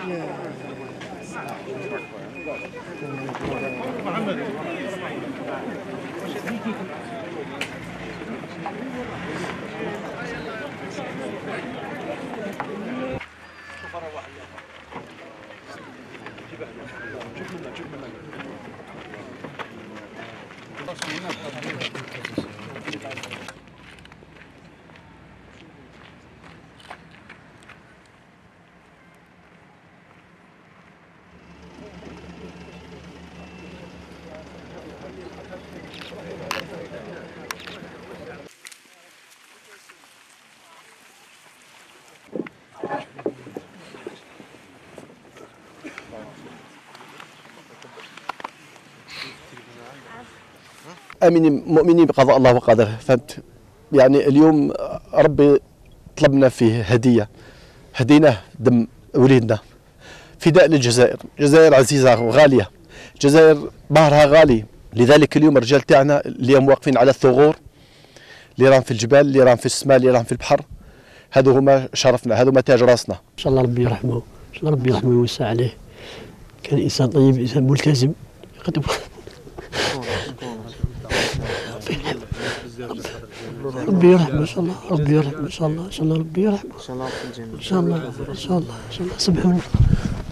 شوف منا شوف منا آمنين مؤمنين بقضاء الله وقدره. فهمت؟ يعني اليوم ربي طلبنا فيه هدية. هديناه دم وليدنا. فداء للجزائر. الجزائر عزيزة وغالية. الجزائر بحرها غالي. لذلك اليوم الرجال تاعنا اليوم واقفين على الثغور اللي راهم في الجبال اللي راهم في السماء اللي راهم في البحر هذو هما شرفنا هذو ما تاج راسنا. إن شاء الله ربي يرحمه. إن شاء الله ربي يرحمه ويوسع عليه. كان إنسان طيب إنسان ملتزم. ربي يرحمه إن شاء الله. ربي يرحمه إن شاء الله. إن شاء الله ربي يرحمه. إن شاء الله. إن شاء الله. إن شاء الله. إن شاء الله. سبحانه